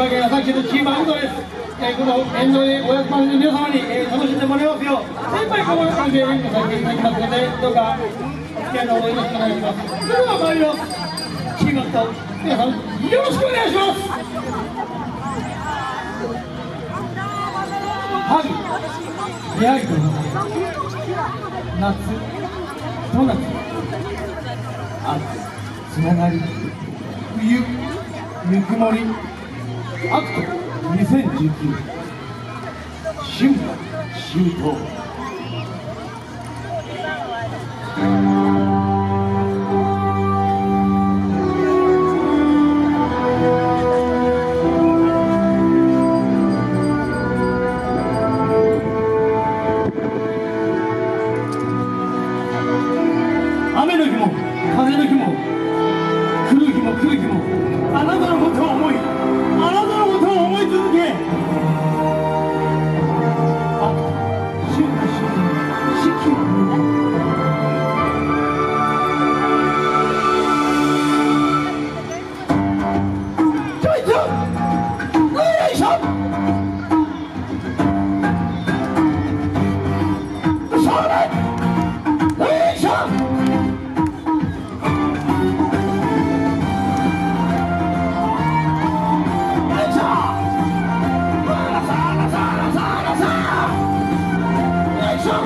千葉県旭のチームアウトです、えー、この沿道でお役場の皆様に、えー、楽しんでもらいますよ先輩この関係演舞させていただきますのでどうかお付き合いのほどよろしくお願いします。それでは参りますチームアウト皆さんよろしくお願いします春出会いと夏ひと夏秋つながり冬ぬくもりアクト2019春夏秋冬雨の日も風の日も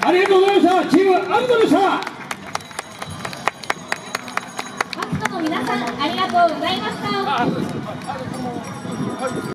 ありがとうございました。チームアルトでしたマストの皆さんありがとうございました。